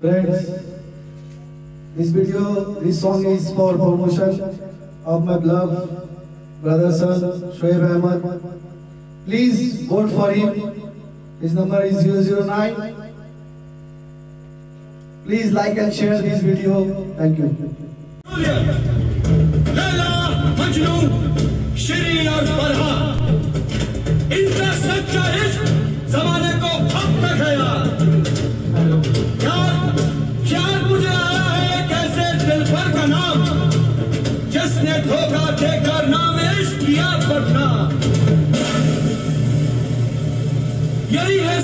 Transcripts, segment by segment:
Friends, this video, this song is for promotion of my beloved brother son, Shoaib Ahmed. Please vote for him. His number is 009. Please like and share this video. Thank you. لالا مجنون شيرين الفرحة انت سجى اسم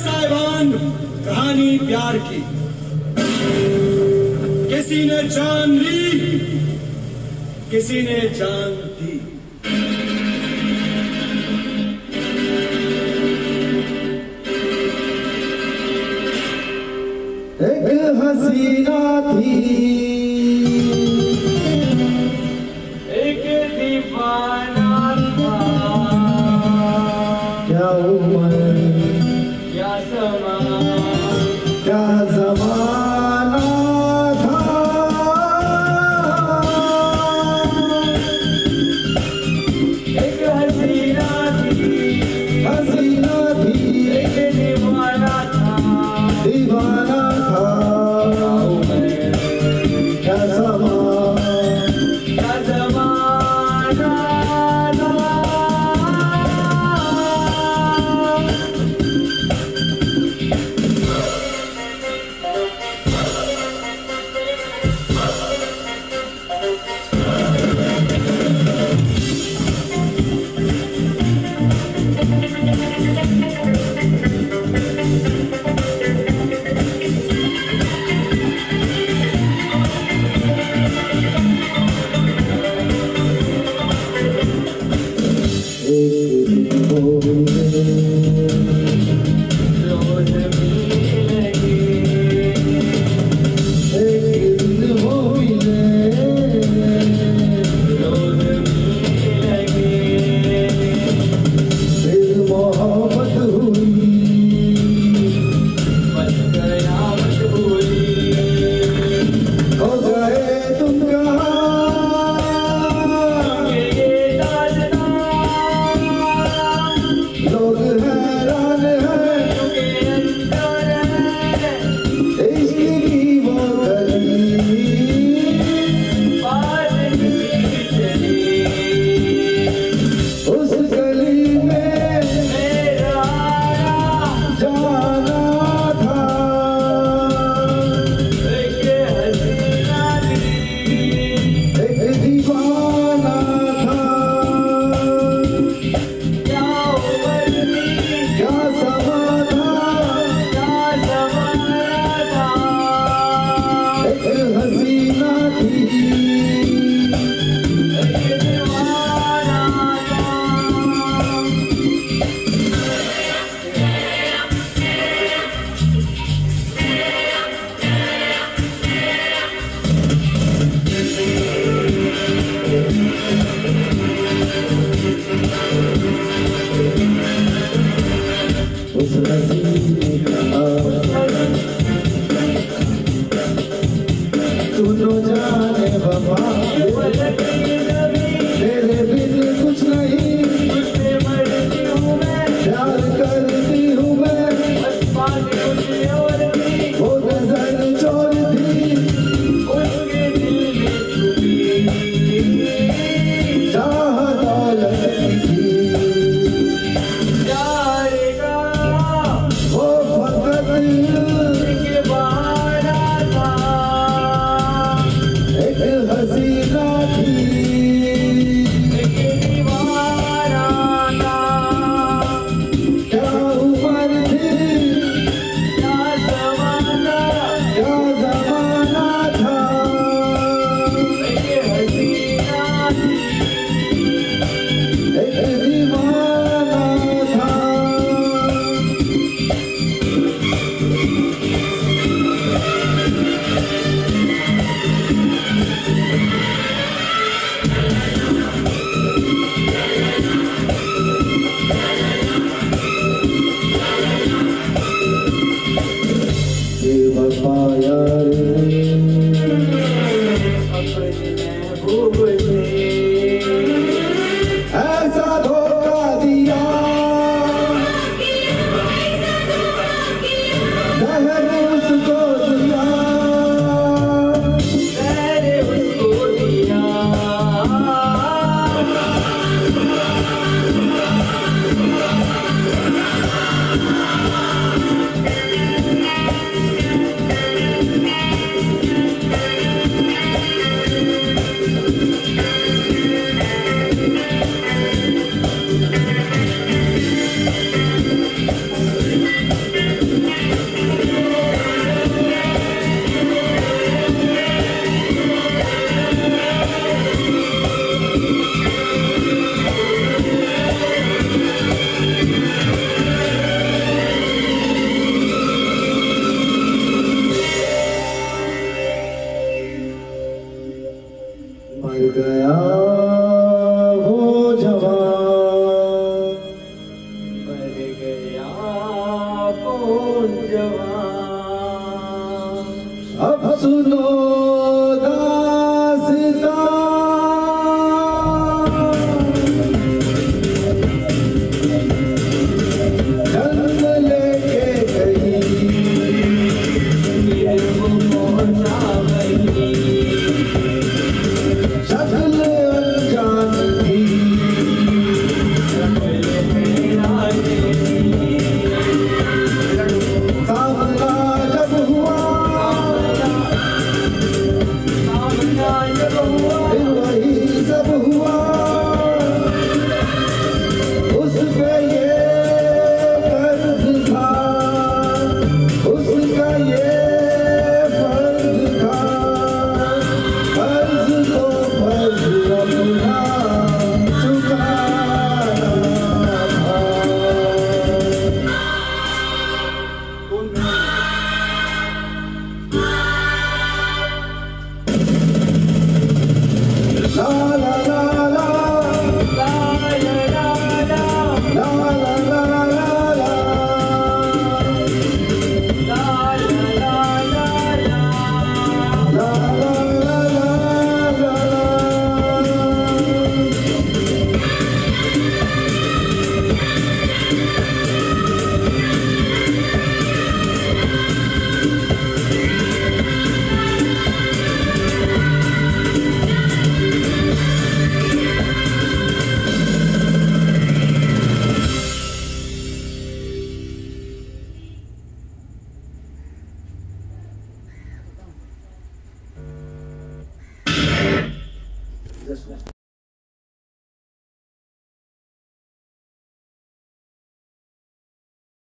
साहिबान, कहानी प्यार की। किसी ने जान ली, किसी ने जान दी। एक हसीना थी। मर गया